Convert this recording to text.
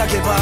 꽃피나게 party.